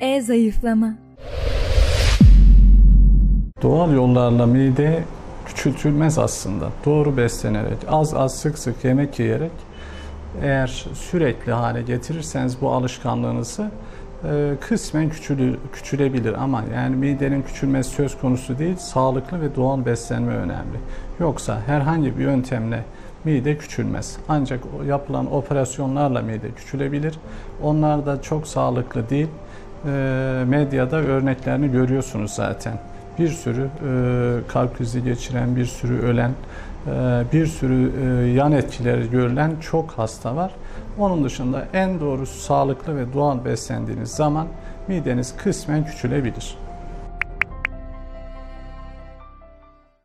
E-zayıflama Doğal yollarla mide küçültülmez aslında. Doğru beslenerek, az az sık sık yemek yiyerek eğer sürekli hale getirirseniz bu alışkanlığınızı e, kısmen küçülür, küçülebilir ama yani midenin küçülmesi söz konusu değil, sağlıklı ve doğal beslenme önemli. Yoksa herhangi bir yöntemle mide küçülmez. Ancak yapılan operasyonlarla mide küçülebilir. Onlar da çok sağlıklı değil. E, medyada örneklerini görüyorsunuz zaten. Bir sürü e, kalp krizi geçiren, bir sürü ölen, e, bir sürü e, yan etkileri görülen çok hasta var. Onun dışında en doğrusu sağlıklı ve doğal beslendiğiniz zaman mideniz kısmen küçülebilir.